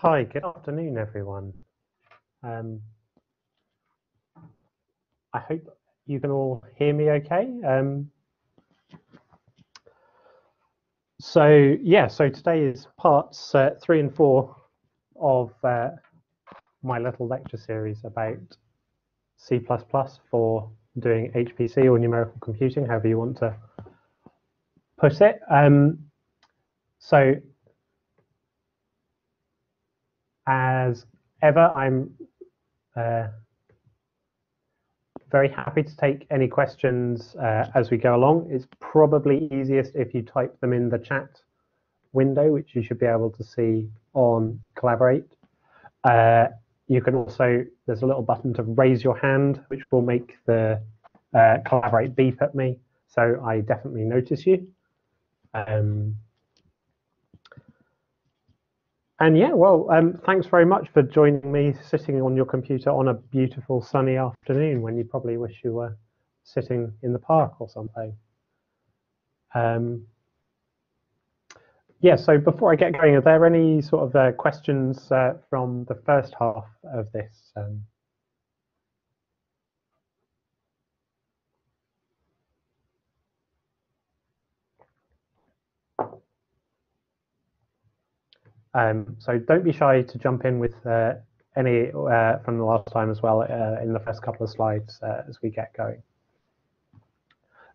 Hi, good afternoon, everyone. Um, I hope you can all hear me okay. Um, so yeah, so today is parts uh, three and four of uh, my little lecture series about C++ for doing HPC or numerical computing, however you want to put it. Um, so as ever, I'm uh, very happy to take any questions uh, as we go along. It's probably easiest if you type them in the chat window, which you should be able to see on Collaborate. Uh, you can also, there's a little button to raise your hand, which will make the uh, Collaborate beep at me. So I definitely notice you. Um, and yeah, well, um, thanks very much for joining me sitting on your computer on a beautiful sunny afternoon when you probably wish you were sitting in the park or something. Um, yeah, so before I get going, are there any sort of uh, questions uh, from the first half of this? Um, Um, so don't be shy to jump in with uh, any uh, from the last time as well uh, in the first couple of slides uh, as we get going.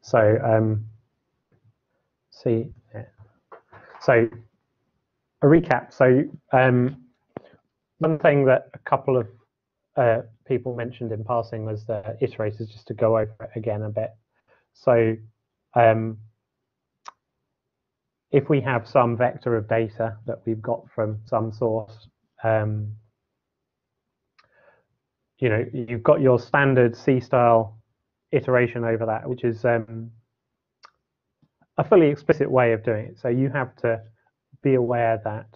So um, see, yeah. so a recap. So um, one thing that a couple of uh, people mentioned in passing was the iterators, just to go over it again a bit. So um, if we have some vector of data that we've got from some source, um, you know, you've got your standard C-style iteration over that, which is um, a fully explicit way of doing it. So you have to be aware that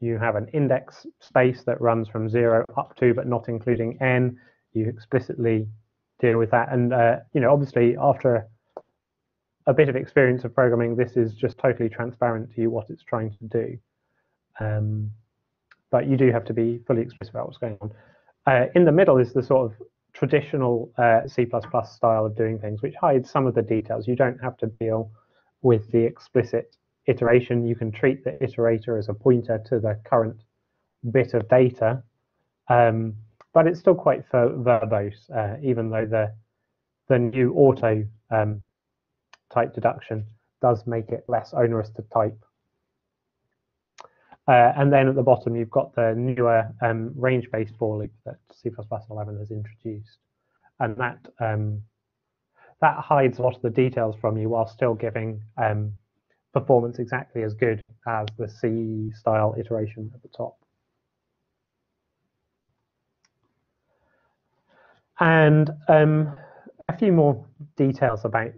you have an index space that runs from zero up to, but not including n. You explicitly deal with that. And, uh, you know, obviously after a bit of experience of programming, this is just totally transparent to you what it's trying to do. Um, but you do have to be fully explicit about what's going on. Uh, in the middle is the sort of traditional uh, C++ style of doing things, which hides some of the details. You don't have to deal with the explicit iteration. You can treat the iterator as a pointer to the current bit of data, um, but it's still quite verbose, uh, even though the the new auto um, type deduction does make it less onerous to type. Uh, and then at the bottom, you've got the newer um, range-based for loop that C++11 has introduced. And that um, that hides a lot of the details from you while still giving um, performance exactly as good as the C style iteration at the top. And um, a few more details about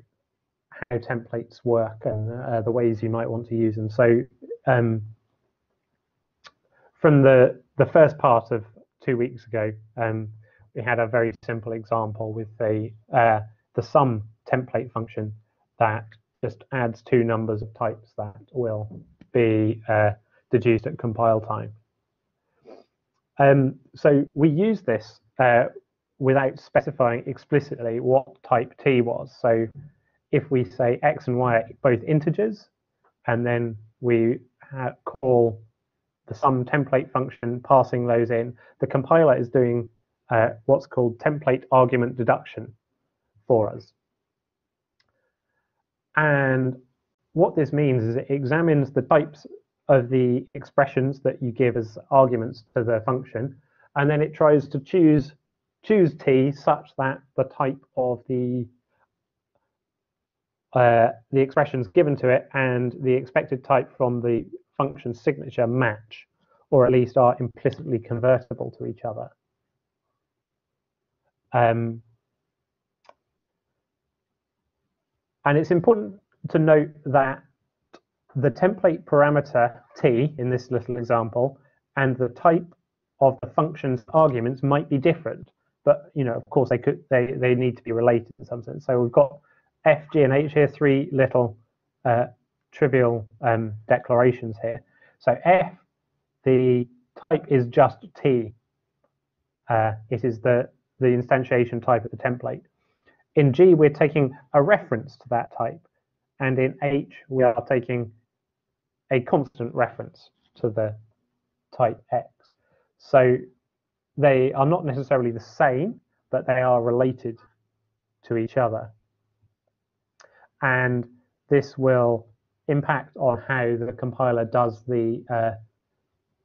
how templates work and uh, the ways you might want to use them. So um, from the, the first part of two weeks ago, um, we had a very simple example with the, uh, the sum template function that just adds two numbers of types that will be uh, deduced at compile time. Um, so we use this uh, without specifying explicitly what type t was. So if we say x and y are both integers, and then we call the sum template function, passing those in, the compiler is doing uh, what's called template argument deduction for us. And what this means is it examines the types of the expressions that you give as arguments to the function, and then it tries to choose choose t such that the type of the uh, the expressions given to it and the expected type from the function signature match, or at least are implicitly convertible to each other. Um, and it's important to note that the template parameter t in this little example and the type of the function's arguments might be different, but you know, of course, they could they they need to be related in some sense. So we've got F, G, and H here, three little uh, trivial um, declarations here. So F, the type is just t. Uh, it is the, the instantiation type of the template. In G, we're taking a reference to that type. And in H, we are taking a constant reference to the type X. So they are not necessarily the same, but they are related to each other. And this will impact on how the compiler does the uh,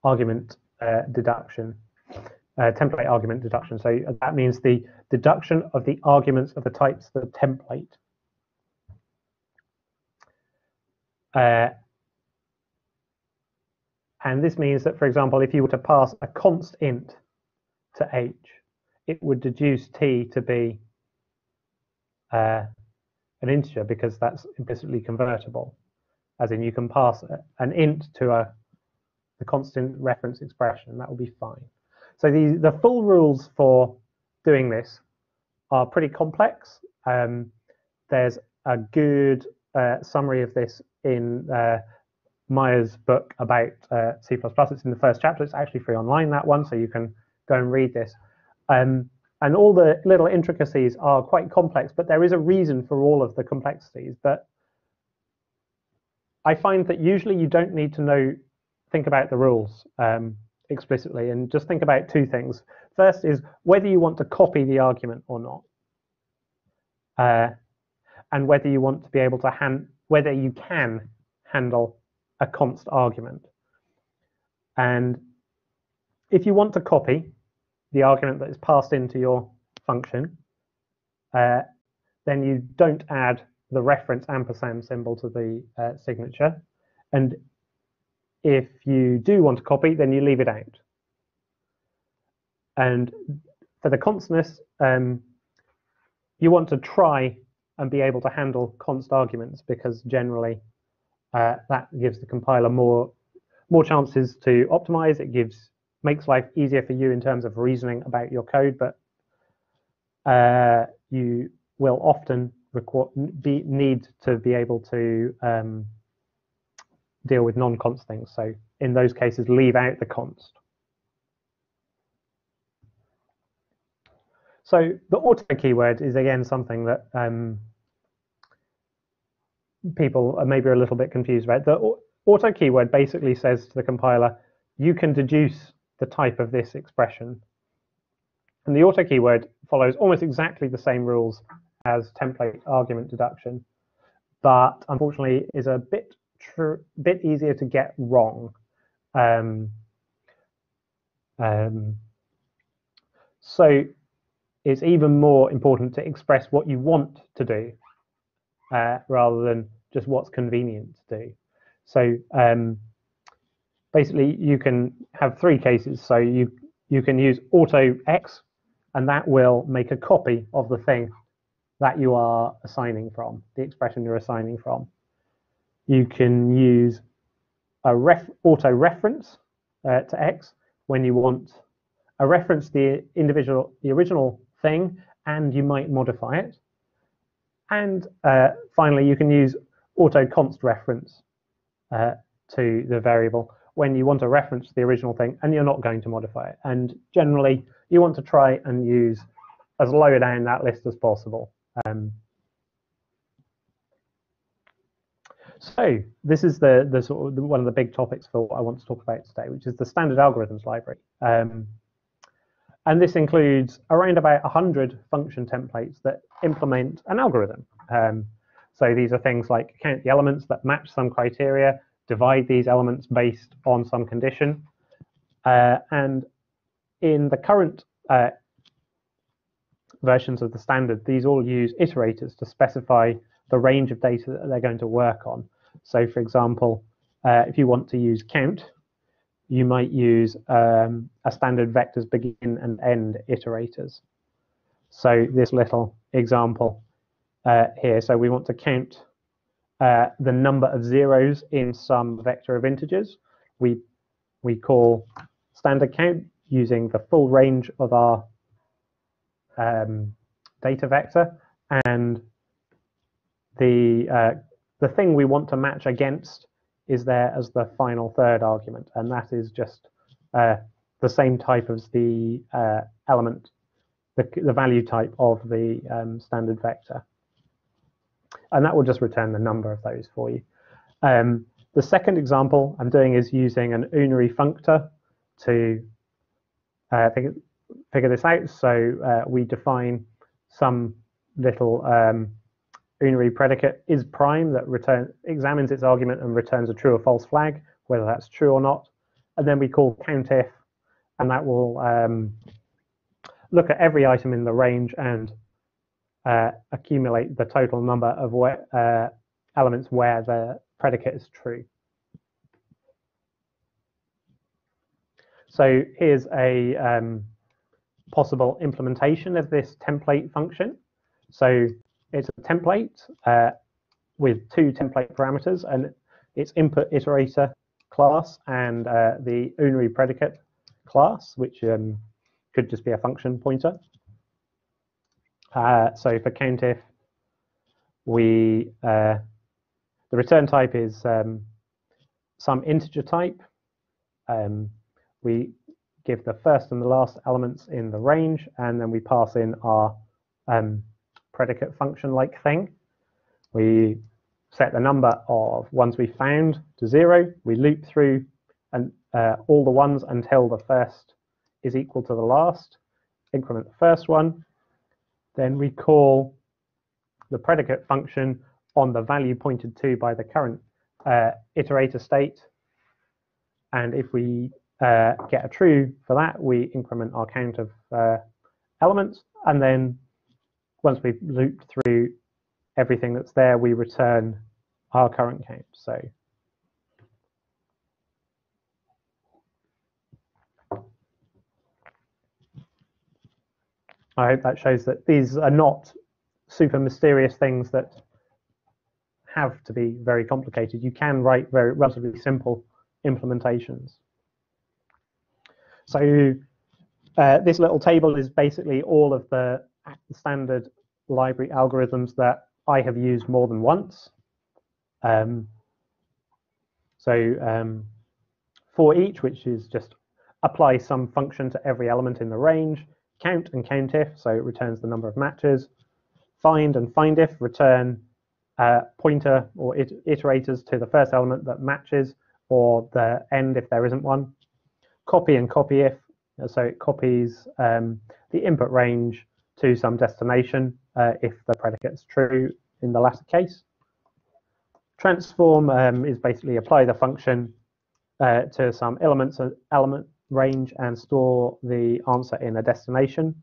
argument uh, deduction, uh, template argument deduction. So that means the deduction of the arguments of the types of the template. Uh, and this means that, for example, if you were to pass a const int to h, it would deduce t to be uh, an integer because that's implicitly convertible. As in, you can pass an int to a the constant reference expression, and that will be fine. So the, the full rules for doing this are pretty complex. Um, there's a good uh, summary of this in uh, Meyer's book about uh, C++. It's in the first chapter. It's actually free online, that one, so you can go and read this. Um, and all the little intricacies are quite complex, but there is a reason for all of the complexities. But I find that usually you don't need to know, think about the rules um, explicitly, and just think about two things. First is whether you want to copy the argument or not, uh, and whether you want to be able to hand, whether you can handle a const argument. And if you want to copy, the argument that is passed into your function, uh, then you don't add the reference ampersand symbol to the uh, signature. And if you do want to copy, then you leave it out. And for the constness, um, you want to try and be able to handle const arguments because generally uh, that gives the compiler more more chances to optimize. It gives makes life easier for you in terms of reasoning about your code, but uh, you will often be, need to be able to um, deal with non-const things. So in those cases, leave out the const. So the auto keyword is again something that um, people are maybe a little bit confused about. The auto keyword basically says to the compiler, you can deduce the type of this expression. And the auto keyword follows almost exactly the same rules as template argument deduction, but unfortunately is a bit bit easier to get wrong. Um, um, so it's even more important to express what you want to do uh, rather than just what's convenient to do. So um, basically you can have three cases. So you, you can use auto X, and that will make a copy of the thing that you are assigning from, the expression you're assigning from. You can use a ref, auto reference uh, to X when you want a reference the individual, the original thing, and you might modify it. And uh, finally, you can use auto const reference uh, to the variable when you want to reference the original thing and you're not going to modify it. And generally, you want to try and use as low down that list as possible. Um, so this is the, the sort of the, one of the big topics for what I want to talk about today, which is the standard algorithms library. Um, and this includes around about 100 function templates that implement an algorithm. Um, so these are things like count the elements that match some criteria, divide these elements based on some condition. Uh, and in the current uh, versions of the standard, these all use iterators to specify the range of data that they're going to work on. So for example, uh, if you want to use count, you might use um, a standard vectors begin and end iterators. So this little example uh, here, so we want to count uh, the number of zeros in some vector of integers. We, we call standard count using the full range of our um, data vector and the uh, the thing we want to match against is there as the final third argument and that is just uh, the same type as the uh, element, the, the value type of the um, standard vector. And that will just return the number of those for you. Um, the second example I'm doing is using an unary functor to uh, figure, figure, this out. So uh, we define some little um, unary predicate is prime that return, examines its argument and returns a true or false flag, whether that's true or not. And then we call countif, and that will um, look at every item in the range and uh, accumulate the total number of where, uh, elements where the predicate is true. So here's a um, possible implementation of this template function. So it's a template uh, with two template parameters and its input iterator class and uh, the unary predicate class, which um, could just be a function pointer. Uh, so for countif, we uh, the return type is um, some integer type. Um, we give the first and the last elements in the range, and then we pass in our um, predicate function-like thing. We set the number of ones we found to zero. We loop through and uh, all the ones until the first is equal to the last. Increment the first one. Then we call the predicate function on the value pointed to by the current uh, iterator state. And if we uh, get a true for that, we increment our count of uh, elements. And then once we've looped through everything that's there, we return our current count. So I hope that shows that these are not super mysterious things that have to be very complicated. You can write very relatively simple implementations. So uh, this little table is basically all of the standard library algorithms that I have used more than once. Um, so um, for each, which is just apply some function to every element in the range, count and countif, so it returns the number of matches, find and findif return uh, pointer or it iterators to the first element that matches or the end if there isn't one. Copy and copyif, so it copies um, the input range to some destination uh, if the predicate's true in the latter case. Transform um, is basically apply the function uh, to some elements uh, element range and store the answer in a destination.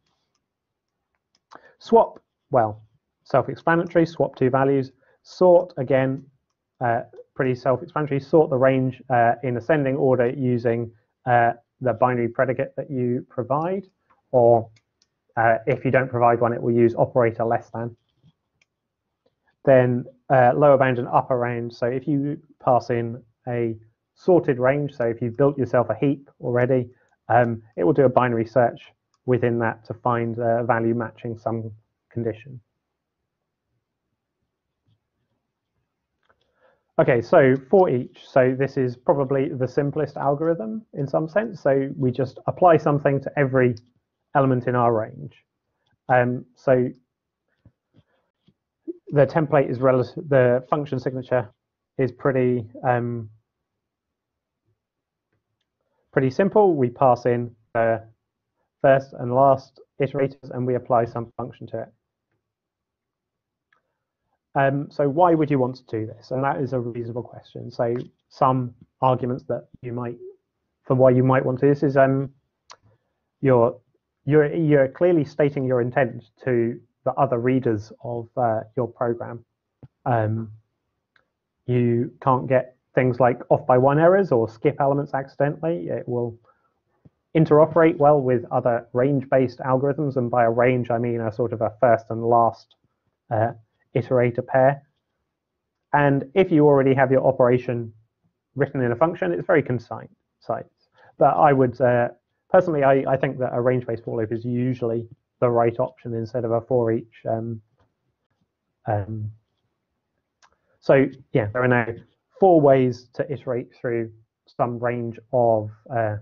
Swap, well, self-explanatory, swap two values. Sort, again, uh, pretty self-explanatory. Sort the range uh, in ascending order using uh, the binary predicate that you provide, or uh, if you don't provide one, it will use operator less than. Then uh, lower bound and upper bound. So if you pass in a sorted range, so if you've built yourself a heap already, um, it will do a binary search within that to find a value matching some condition. Okay, so for each, so this is probably the simplest algorithm in some sense. So we just apply something to every element in our range. Um, so the template is relative, the function signature is pretty um, pretty simple. We pass in the first and last iterators and we apply some function to it. Um, so why would you want to do this? And that is a reasonable question. So some arguments that you might, for why you might want to this is um, you're, you're, you're clearly stating your intent to the other readers of uh, your program. Um, you can't get things like off by one errors or skip elements accidentally. It will interoperate well with other range-based algorithms, and by a range I mean a sort of a first and last uh, iterator pair. And if you already have your operation written in a function, it's very concise. But I would uh, personally, I, I, think that a range-based for loop is usually the right option instead of a for each. Um, um, so yeah, there are now four ways to iterate through some range of uh,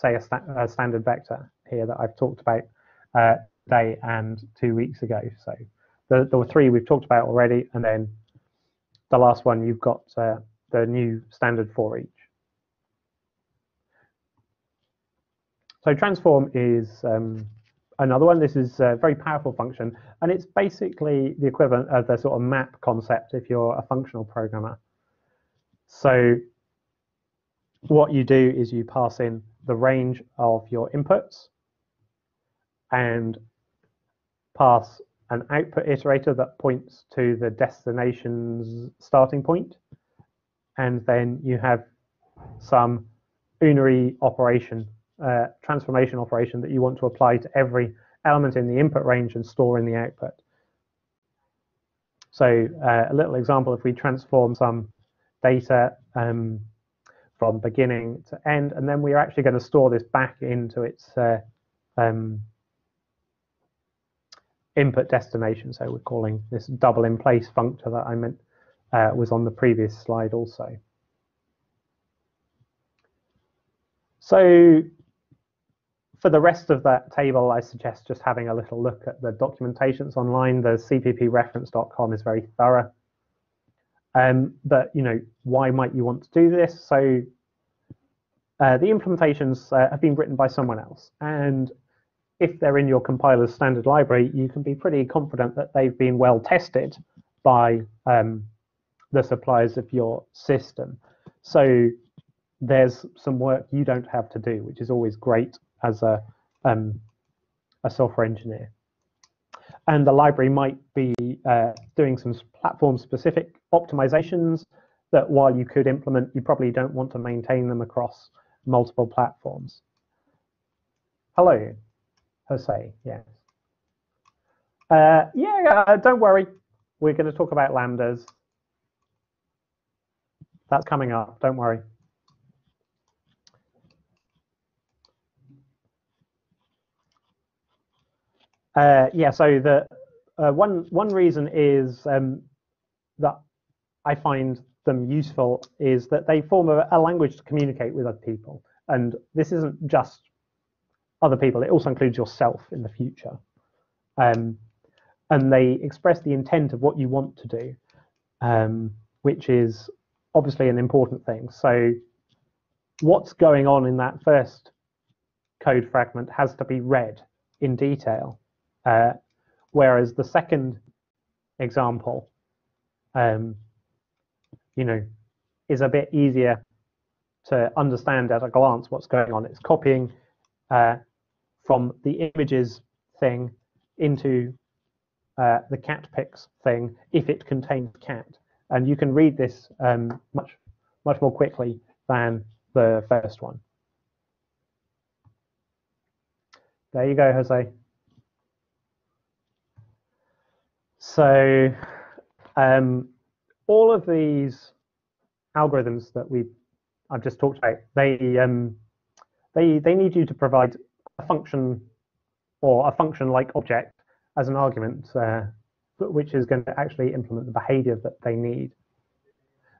say, a, sta a, standard vector here that I've talked about uh, today and two weeks ago. So the, there were three we've talked about already, and then the last one you've got uh, the new standard for each. So transform is um, another one. This is a very powerful function, and it's basically the equivalent of the sort of map concept if you're a functional programmer. So what you do is you pass in the range of your inputs and pass an output iterator that points to the destination's starting point. And then you have some unary operation, uh, transformation operation that you want to apply to every element in the input range and store in the output. So uh, a little example, if we transform some data um, from beginning to end, and then we're actually going to store this back into its uh, um, input destination. So we're calling this double in place functor that I meant uh, was on the previous slide also. So for the rest of that table, I suggest just having a little look at the documentations online. The cppreference.com is very thorough. Um, but you know, why might you want to do this? So uh, the implementations uh, have been written by someone else, and if they're in your compiler's standard library, you can be pretty confident that they've been well tested by um, the suppliers of your system. So there's some work you don't have to do, which is always great as a um, a software engineer and the library might be uh, doing some platform-specific optimizations that while you could implement, you probably don't want to maintain them across multiple platforms. Hello, Jose, yes. Uh, yeah, uh, don't worry. We're going to talk about lambdas. That's coming up, don't worry. Uh, yeah, so the uh, one one reason is um, that I find them useful is that they form a, a, language to communicate with other people, and this isn't just other people; it also includes yourself in the future. Um, and they express the intent of what you want to do, um, which is obviously an important thing. So, what's going on in that first code fragment has to be read in detail uh, whereas the second example, um, you know, is a bit easier to understand at a glance what's going on. It's copying uh, from the images thing into uh, the cat pics thing if it contains cat. And you can read this um, much, much more quickly than the first one. There you go, Jose. So um, all of these algorithms that we I've just talked about, they um, they they need you to provide a function or a function-like object as an argument, uh, which is going to actually implement the behavior that they need.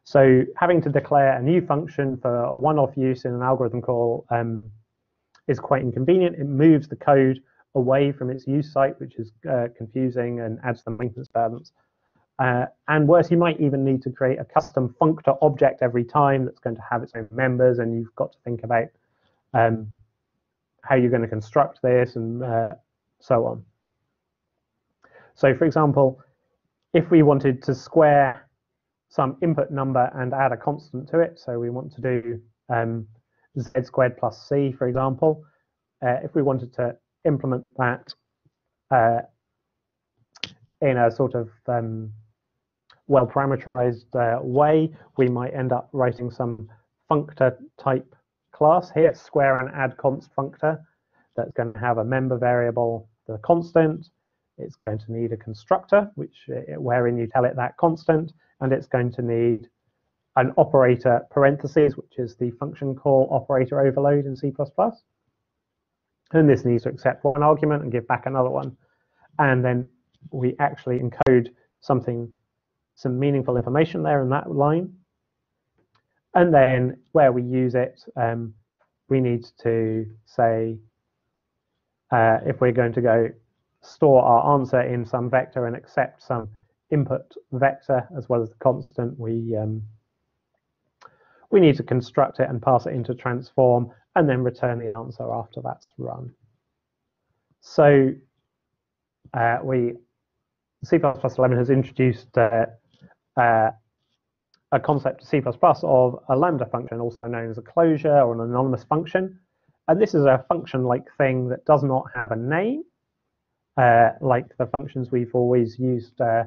So having to declare a new function for one-off use in an algorithm call um, is quite inconvenient. It moves the code away from its use site, which is uh, confusing and adds the maintenance burdens. Uh, and worse, you might even need to create a custom functor object every time that's going to have its own members, and you've got to think about um, how you're going to construct this and uh, so on. So for example, if we wanted to square some input number and add a constant to it, so we want to do um, z squared plus c, for example, uh, if we wanted to implement that uh, in a sort of um, well parameterized uh, way, we might end up writing some functor type class here, square and add const functor, that's going to have a member variable, the constant. It's going to need a constructor, which uh, wherein you tell it that constant, and it's going to need an operator parentheses, which is the function call operator overload in C++. And this needs to accept one argument and give back another one. And then we actually encode something, some meaningful information there in that line. And then where we use it, um, we need to say uh, if we're going to go store our answer in some vector and accept some input vector as well as the constant, we um, we need to construct it and pass it into transform and then return the answer after that's run. So uh, we C++11 has introduced uh, uh, a concept to C++ of a lambda function, also known as a closure or an anonymous function. And this is a function-like thing that does not have a name, uh, like the functions we've always used uh,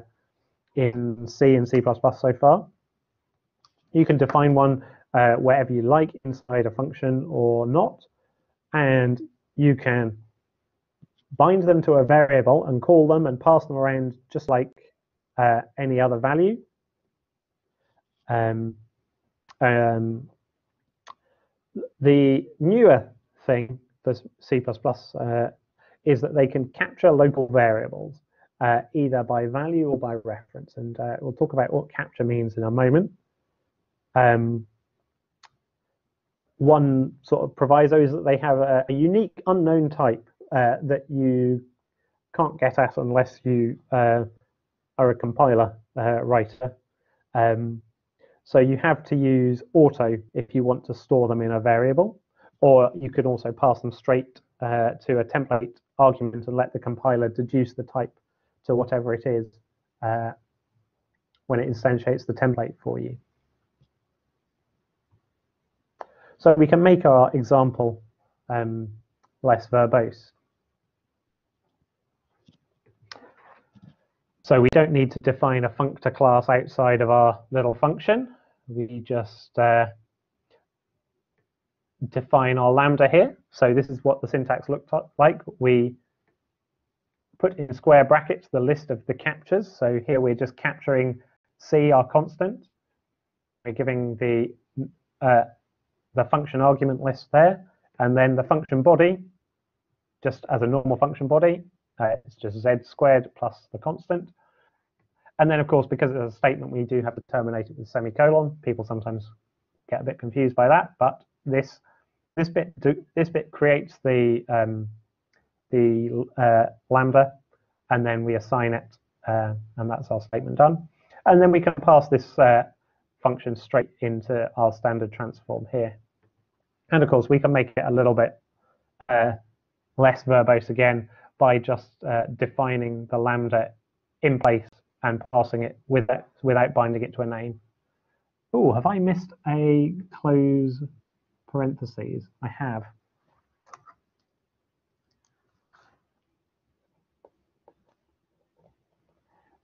in C and C++ so far. You can define one uh, wherever you like inside a function or not, and you can bind them to a variable and call them and pass them around just like uh, any other value. Um, um, the newer thing for C++ uh, is that they can capture local variables uh, either by value or by reference. And uh, we'll talk about what capture means in a moment. Um, one sort of proviso is that they have a, a unique unknown type uh, that you can't get at unless you uh, are a compiler uh, writer. Um, so you have to use auto if you want to store them in a variable, or you can also pass them straight uh, to a template argument and let the compiler deduce the type to whatever it is uh, when it instantiates the template for you. So we can make our example um, less verbose. So we don't need to define a functor class outside of our little function. We just uh, define our lambda here. So this is what the syntax looked like. We put in square brackets the list of the captures. So here we're just capturing C, our constant. We're giving the uh, the function argument list there, and then the function body, just as a normal function body, uh, it's just z squared plus the constant. And then, of course, because it's a statement, we do have to terminate it with a semicolon. People sometimes get a bit confused by that, but this this bit do, this bit creates the um, the uh, lambda, and then we assign it, uh, and that's our statement done. And then we can pass this uh, function straight into our standard transform here. And of course, we can make it a little bit uh, less verbose again by just uh, defining the lambda in place and passing it with it without binding it to a name. Oh, have I missed a close parentheses? I have.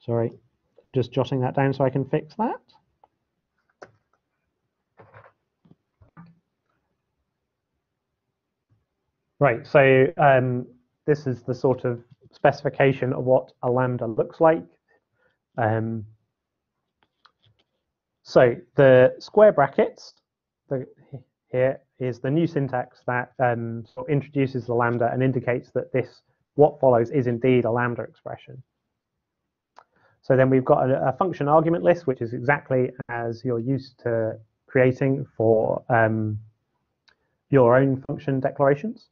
Sorry, just jotting that down so I can fix that. Right, so um, this is the sort of specification of what a lambda looks like. Um, so the square brackets the, here is the new syntax that um, sort of introduces the lambda and indicates that this what follows is indeed a lambda expression. So then we've got a, a function argument list, which is exactly as you're used to creating for um, your own function declarations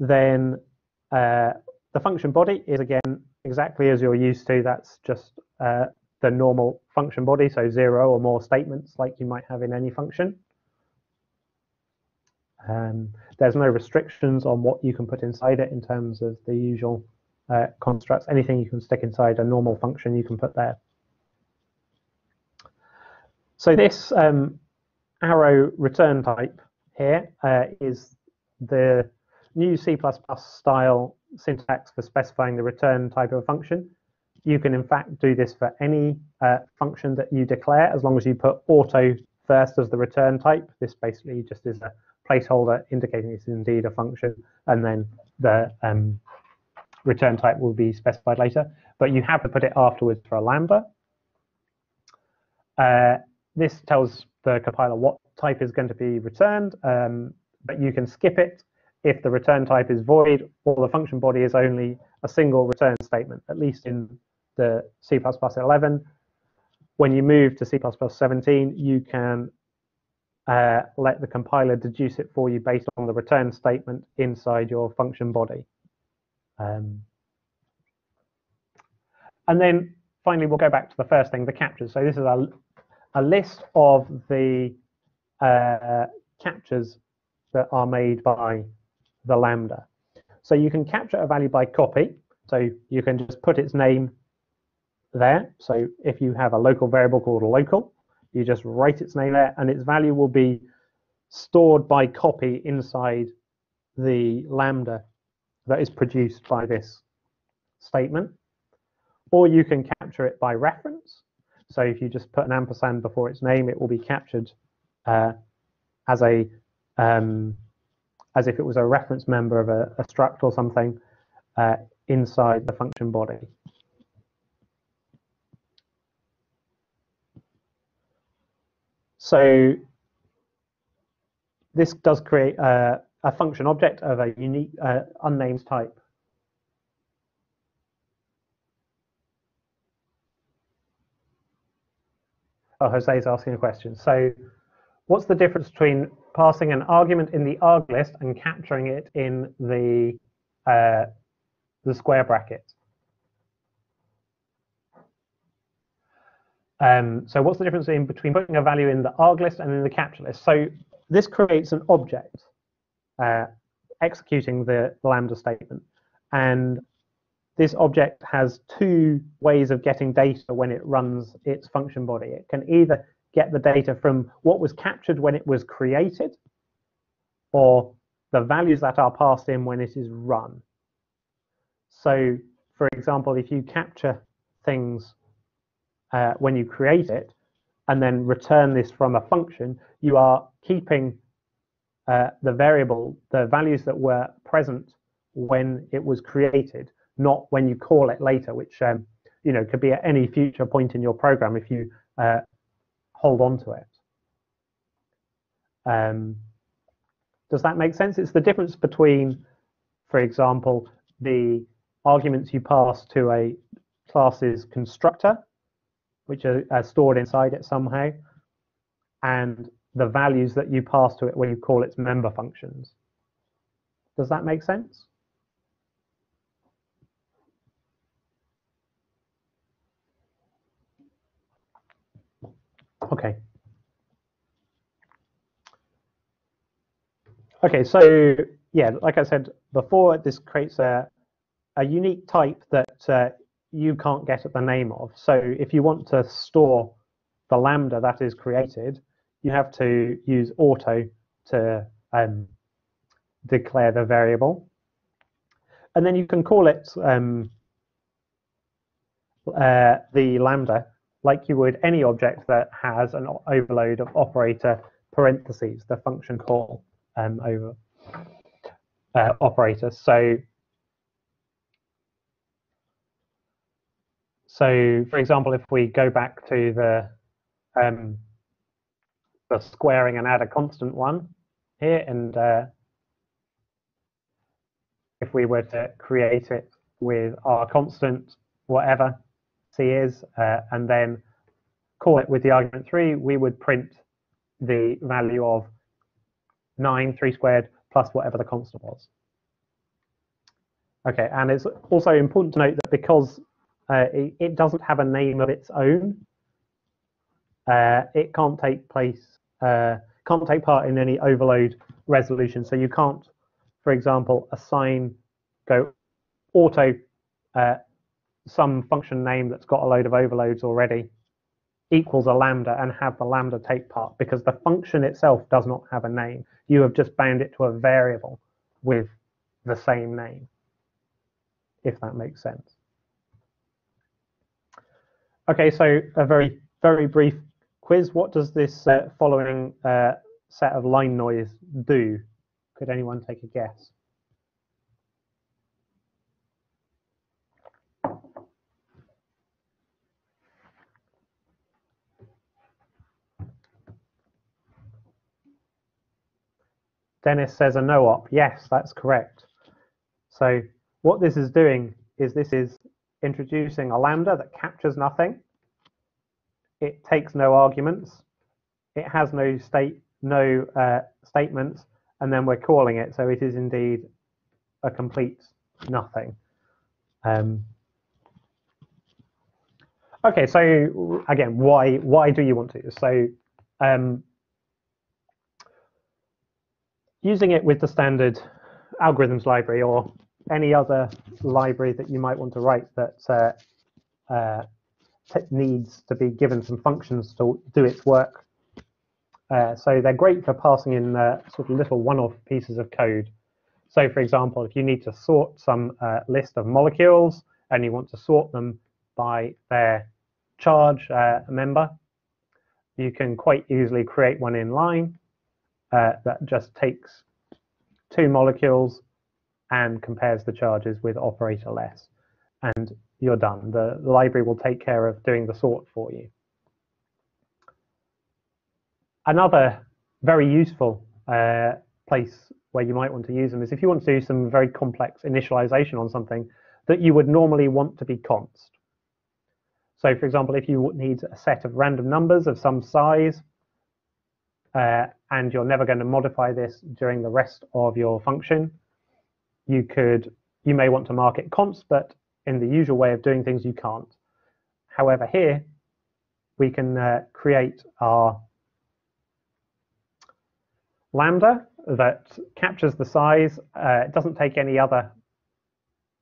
then uh, the function body is again exactly as you're used to. That's just uh, the normal function body, so zero or more statements like you might have in any function. Um, there's no restrictions on what you can put inside it in terms of the usual uh, constructs. Anything you can stick inside a normal function you can put there. So this um, arrow return type here uh, is the new C++ style syntax for specifying the return type of a function. You can in fact do this for any uh, function that you declare as long as you put auto first as the return type. This basically just is a placeholder indicating it's indeed a function and then the um, return type will be specified later. But you have to put it afterwards for a lambda. Uh, this tells the compiler what type is going to be returned, um, but you can skip it if the return type is void or the function body is only a single return statement, at least in the C++ 11. When you move to C++ 17, you can uh, let the compiler deduce it for you based on the return statement inside your function body. Um, and then finally, we'll go back to the first thing, the captures. So this is a, a list of the uh, captures that are made by the Lambda. So you can capture a value by copy. So you can just put its name there. So if you have a local variable called local, you just write its name there and its value will be stored by copy inside the lambda that is produced by this statement. Or you can capture it by reference. So if you just put an ampersand before its name, it will be captured uh, as a um, as if it was a reference member of a, a struct or something uh, inside the function body. So this does create a, a function object of a unique uh, unnamed type. Oh, is asking a question. So what's the difference between passing an argument in the arg list and capturing it in the uh, the square bracket? Um, so what's the difference in between putting a value in the arg list and in the capture list? So this creates an object uh, executing the lambda statement. And this object has two ways of getting data when it runs its function body. It can either get the data from what was captured when it was created or the values that are passed in when it is run. So for example, if you capture things uh, when you create it and then return this from a function, you are keeping uh, the variable, the values that were present when it was created, not when you call it later, which um, you know could be at any future point in your program if you uh, hold on to it. Um, does that make sense? It's the difference between, for example, the arguments you pass to a class's constructor which are, are stored inside it somehow, and the values that you pass to it when you call its member functions. Does that make sense? Okay. Okay, so yeah, like I said before, this creates a, a unique type that uh, you can't get at the name of. So if you want to store the lambda that is created, you have to use auto to um, declare the variable. And then you can call it um, uh, the lambda like you would any object that has an overload of operator parentheses, the function call um, over uh, operator. So So, for example, if we go back to the um, the squaring and add a constant one here, and uh, if we were to create it with our constant, whatever c is, uh, and then call it with the argument 3, we would print the value of 9, 3 squared, plus whatever the constant was. Okay, and it's also important to note that because uh, it, it, doesn't have a name of its own. Uh, it can't take place, uh, can't take part in any overload resolution. So you can't, for example, assign, go auto uh, some function name that's got a load of overloads already equals a lambda and have the lambda take part because the function itself does not have a name. You have just bound it to a variable with the same name, if that makes sense. Okay, so a very, very brief quiz. What does this uh, following uh, set of line noise do? Could anyone take a guess? Dennis says a no-op. Yes, that's correct. So what this is doing is this is introducing a lambda that captures nothing. It takes no arguments. It has no state no uh, statements, and then we're calling it. So it is indeed a complete nothing. Um, okay, so again, why why do you want to? So um, using it with the standard algorithms library or any other library that you might want to write that uh, uh, needs to be given some functions to do its work. Uh, so they're great for passing in uh, sort of little one-off pieces of code. So for example, if you need to sort some uh, list of molecules and you want to sort them by their charge uh, member, you can quite easily create one in line uh, that just takes two molecules and compares the charges with operator less. And you're done. The, the library will take care of doing the sort for you. Another very useful uh, place where you might want to use them is if you want to do some very complex initialization on something that you would normally want to be const. So for example, if you need a set of random numbers of some size, uh, and you're never going to modify this during the rest of your function, you could, you may want to mark it const, but in the usual way of doing things, you can't. However, here we can uh, create our lambda that captures the size. Uh, it doesn't take any other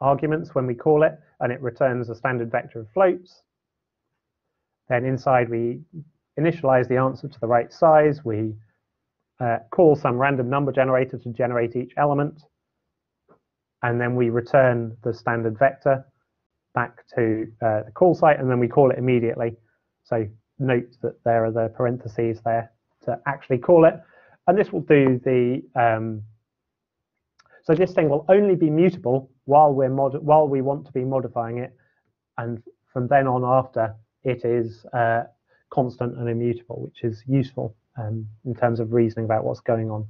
arguments when we call it, and it returns a standard vector of floats. Then inside we initialize the answer to the right size. We uh, call some random number generator to generate each element. And then we return the standard vector back to uh, the call site, and then we call it immediately. So note that there are the parentheses there to actually call it. And this will do the, um, so this thing will only be mutable while we're mod while we want to be modifying it. And from then on after, it is uh, constant and immutable, which is useful um, in terms of reasoning about what's going on.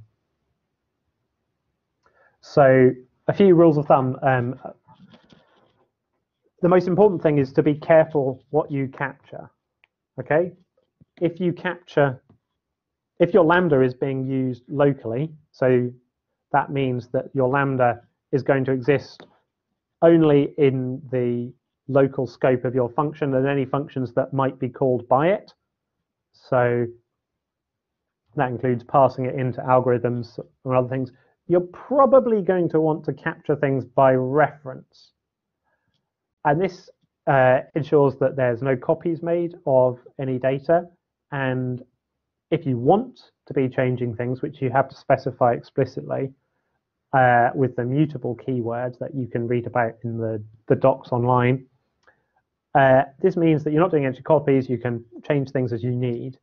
So a few rules of thumb. Um, the most important thing is to be careful what you capture. Okay, if you capture, if your lambda is being used locally, so that means that your lambda is going to exist only in the local scope of your function and any functions that might be called by it. So that includes passing it into algorithms or other things. You're probably going to want to capture things by reference. And this uh, ensures that there's no copies made of any data. And if you want to be changing things, which you have to specify explicitly uh, with the mutable keywords that you can read about in the, the docs online, uh, this means that you're not doing empty copies, you can change things as you need.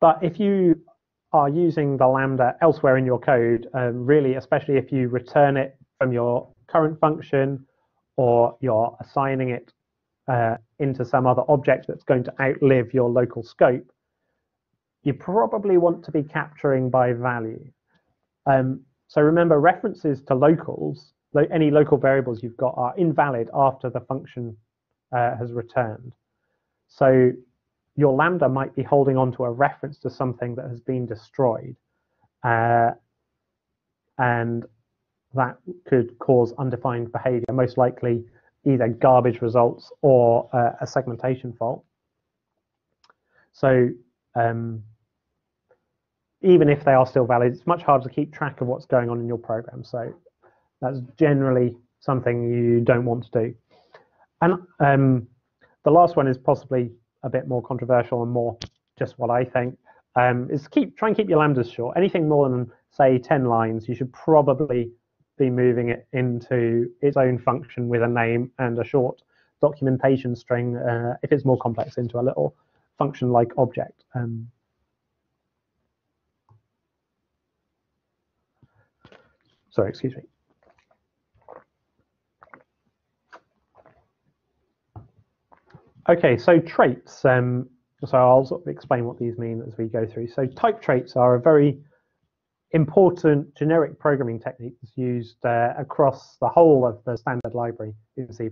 But if you are using the Lambda elsewhere in your code, um, really, especially if you return it from your current function or you're assigning it uh, into some other object that's going to outlive your local scope, you probably want to be capturing by value. Um, so remember, references to locals any local variables you've got are invalid after the function uh, has returned. So your lambda might be holding on to a reference to something that has been destroyed. Uh, and that could cause undefined behavior, most likely either garbage results or uh, a segmentation fault. So um, even if they are still valid, it's much harder to keep track of what's going on in your program. So that's generally something you don't want to do. And um, the last one is possibly a bit more controversial and more just what I think. Um, is keep try and keep your lambdas short. Anything more than say 10 lines, you should probably be moving it into its own function with a name and a short documentation string. Uh, if it's more complex, into a little function-like object. Um, sorry, excuse me. Okay, so traits. Um, so I'll sort of explain what these mean as we go through. So type traits are a very important generic programming technique that's used uh, across the whole of the standard library in C++.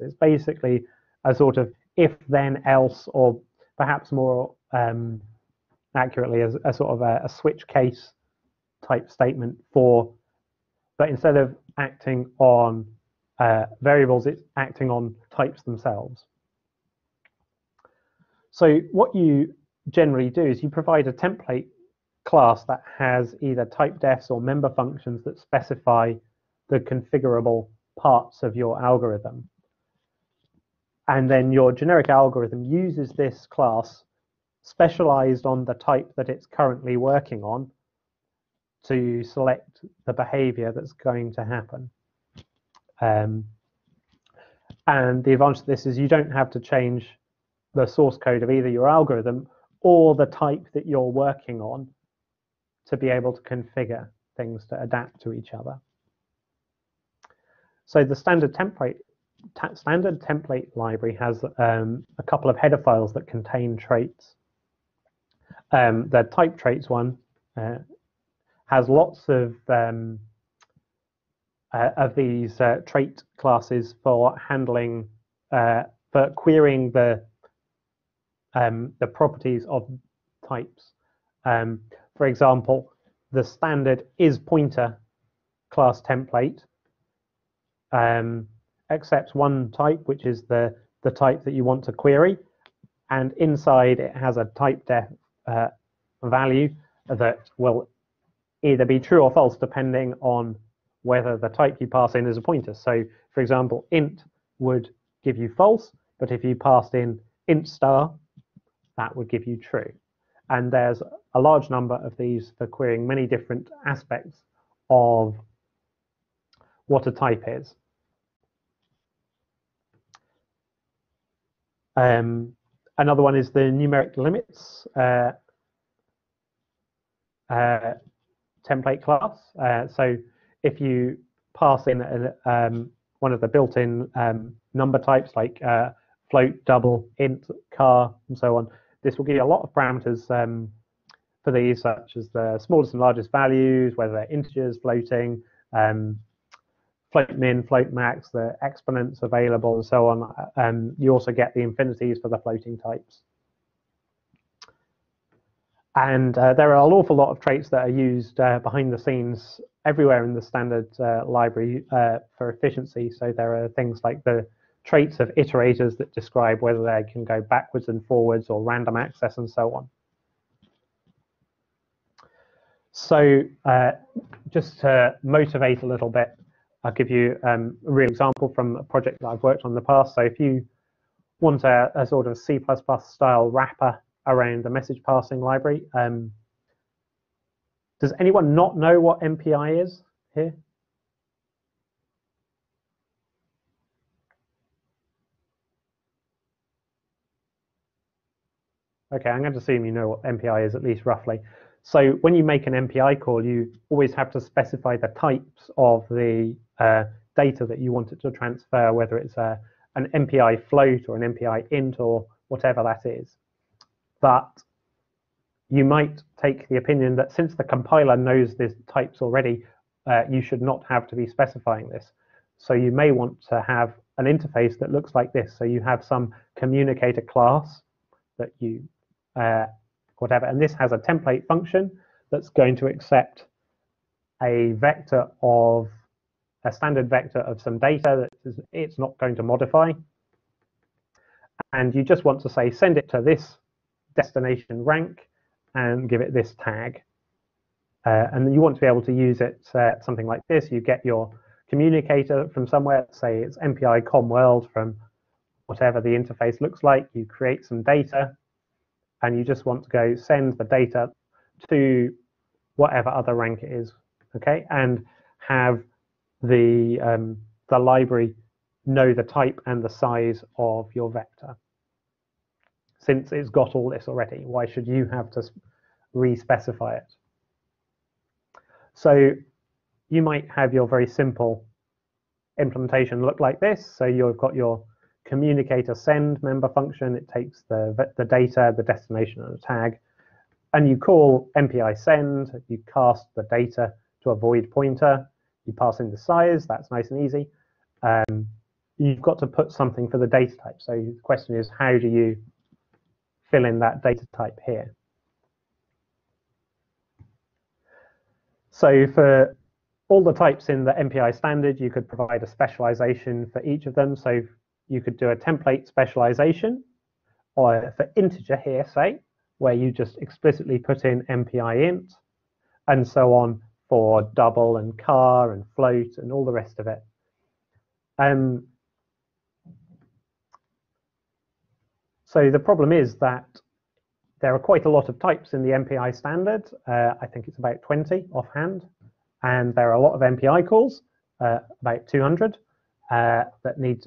It's basically a sort of if then else or perhaps more um, accurately as a sort of a, a switch case type statement for, but instead of acting on uh, variables, it's acting on types themselves. So what you generally do is you provide a template class that has either type defs or member functions that specify the configurable parts of your algorithm. And then your generic algorithm uses this class specialized on the type that it's currently working on to select the behavior that's going to happen. Um, and the advantage of this is you don't have to change the source code of either your algorithm or the type that you're working on to be able to configure things to adapt to each other. So the standard template standard template library has um, a couple of header files that contain traits. Um, the type traits one uh, has lots of um, uh, of these uh, trait classes for handling uh, for querying the um, the properties of types. Um, for example, the standard is pointer class template um, accepts one type, which is the, the type that you want to query. And inside it has a type def uh, value that will either be true or false depending on whether the type you pass in is a pointer. So for example, int would give you false, but if you passed in int star, that would give you true. And there's a large number of these for querying many different aspects of what a type is. Um, another one is the numeric limits uh, uh, template class. Uh, so if you pass in um, one of the built-in um, number types like uh, float, double, int, char, and so on, this will give you a lot of parameters um, for these, such as the smallest and largest values, whether they're integers, floating, um, float min, float max, the exponents available, and so on. Um, you also get the infinities for the floating types. And uh, there are an awful lot of traits that are used uh, behind the scenes everywhere in the standard uh, library uh, for efficiency. So there are things like the traits of iterators that describe whether they can go backwards and forwards or random access and so on. So uh, just to motivate a little bit, I'll give you um, a real example from a project that I've worked on in the past. So if you want a, a sort of C++ style wrapper around the message passing library, um, does anyone not know what MPI is here? Okay, I'm going to assume you know what MPI is at least roughly. So when you make an MPI call, you always have to specify the types of the uh, data that you want it to transfer, whether it's a, an MPI float or an MPI int or whatever that is. But you might take the opinion that since the compiler knows these types already, uh, you should not have to be specifying this. So you may want to have an interface that looks like this. So you have some communicator class that you uh, whatever. And this has a template function that's going to accept a vector of a standard vector of some data that it's not going to modify. And you just want to say, send it to this destination rank and give it this tag. Uh, and you want to be able to use it uh, something like this. You get your communicator from somewhere, say it's MPI com world from whatever the interface looks like. You create some data and you just want to go send the data to whatever other rank it is, okay, and have the um, the library know the type and the size of your vector. Since it's got all this already, why should you have to re-specify it? So you might have your very simple implementation look like this. So you've got your communicator send member function. It takes the, the data, the destination, and a tag. And you call MPI send, you cast the data to a void pointer, you pass in the size, that's nice and easy. Um, you've got to put something for the data type. So the question is, how do you fill in that data type here? So for all the types in the MPI standard, you could provide a specialization for each of them. So you could do a template specialization or for integer here, say, where you just explicitly put in MPI int and so on for double and char and float and all the rest of it. Um, so the problem is that there are quite a lot of types in the MPI standard. Uh, I think it's about 20 offhand. And there are a lot of MPI calls, uh, about 200, uh, that need,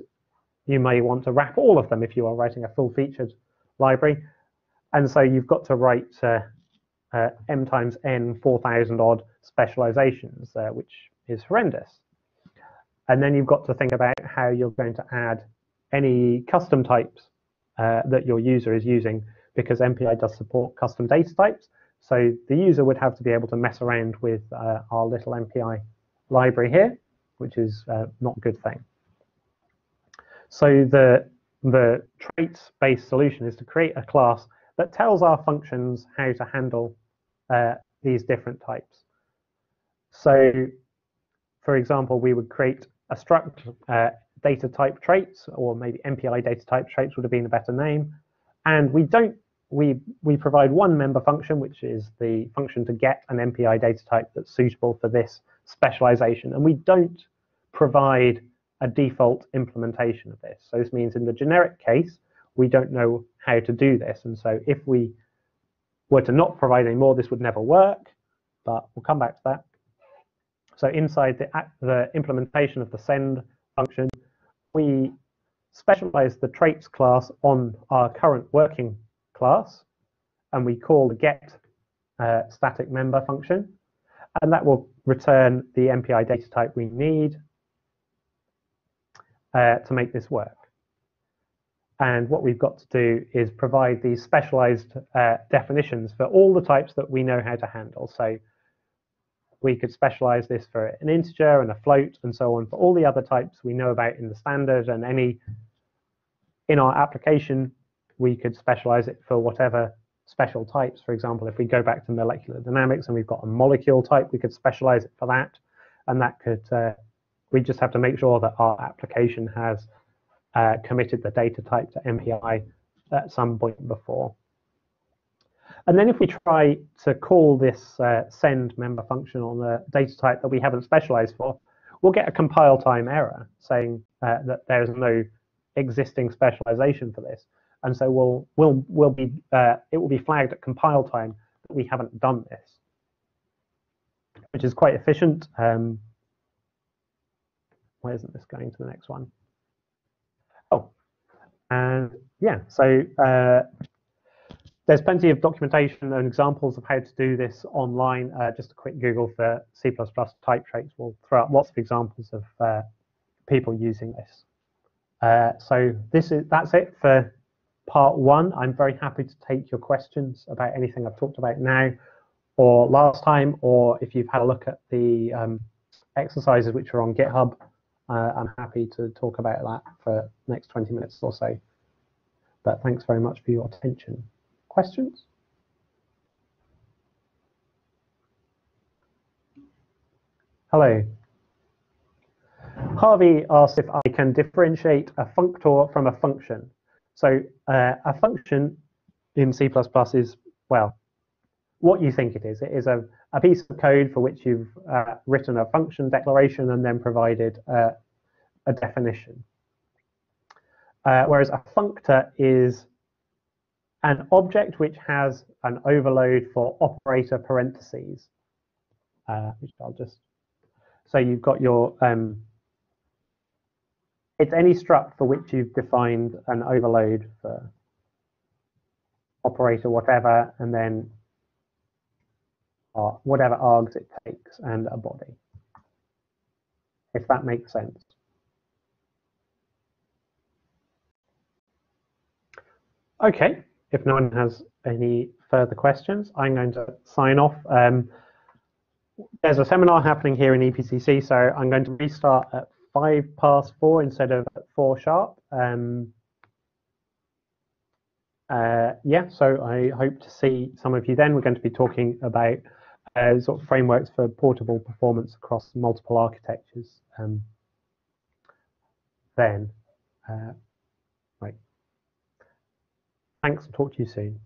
you may want to wrap all of them if you are writing a full featured library. And so you've got to write uh, uh, m times n 4,000 odd specializations, uh, which is horrendous. And then you've got to think about how you're going to add any custom types uh, that your user is using because MPI does support custom data types. So the user would have to be able to mess around with uh, our little MPI library here, which is uh, not a good thing. So the, the traits-based solution is to create a class that tells our functions how to handle uh, these different types. So, for example, we would create a struct uh, data type traits, or maybe MPI data type traits would have been a better name. And we don't we we provide one member function, which is the function to get an MPI data type that's suitable for this specialization, and we don't provide a default implementation of this. So this means in the generic case, we don't know how to do this. And so if we were to not provide any more, this would never work, but we'll come back to that. So inside the, the implementation of the send function, we specialize the traits class on our current working class, and we call the get uh, static member function, and that will return the MPI data type we need uh, to make this work. And what we've got to do is provide these specialized uh, definitions for all the types that we know how to handle. So we could specialize this for an integer and a float and so on for all the other types we know about in the standard and any in our application, we could specialize it for whatever special types. For example, if we go back to molecular dynamics and we've got a molecule type, we could specialize it for that. And that could, uh, we just have to make sure that our application has uh, committed the data type to MPI at some point before. And then if we try to call this uh, send member function on the data type that we haven't specialized for, we'll get a compile time error saying uh, that there's no existing specialization for this. And so we'll, we'll, we'll be, uh, it will be flagged at compile time that we haven't done this, which is quite efficient. Um, why isn't this going to the next one? Oh, and yeah, so uh, there's plenty of documentation and examples of how to do this online. Uh, just a quick Google for C++ type traits will throw up lots of examples of uh, people using this. Uh, so this is that's it for part one. I'm very happy to take your questions about anything I've talked about now or last time, or if you've had a look at the um, exercises which are on GitHub, uh, I'm happy to talk about that for the next 20 minutes or so. But thanks very much for your attention questions? Hello. Harvey asks if I can differentiate a functor from a function. So uh, a function in C++ is, well, what you think it is. It is a, a piece of code for which you've uh, written a function declaration and then provided uh, a definition. Uh, whereas a functor is an object which has an overload for operator parentheses, uh, which I'll just, so you've got your, um, it's any struct for which you've defined an overload for operator whatever, and then uh, whatever args it takes and a body, if that makes sense. Okay, if no one has any further questions, I'm going to sign off. Um, there's a seminar happening here in EPCC, so I'm going to restart at five past four instead of four sharp. Um, uh, yeah, so I hope to see some of you then. We're going to be talking about uh, sort of frameworks for portable performance across multiple architectures. Um, then, uh, right. Thanks talk to you soon.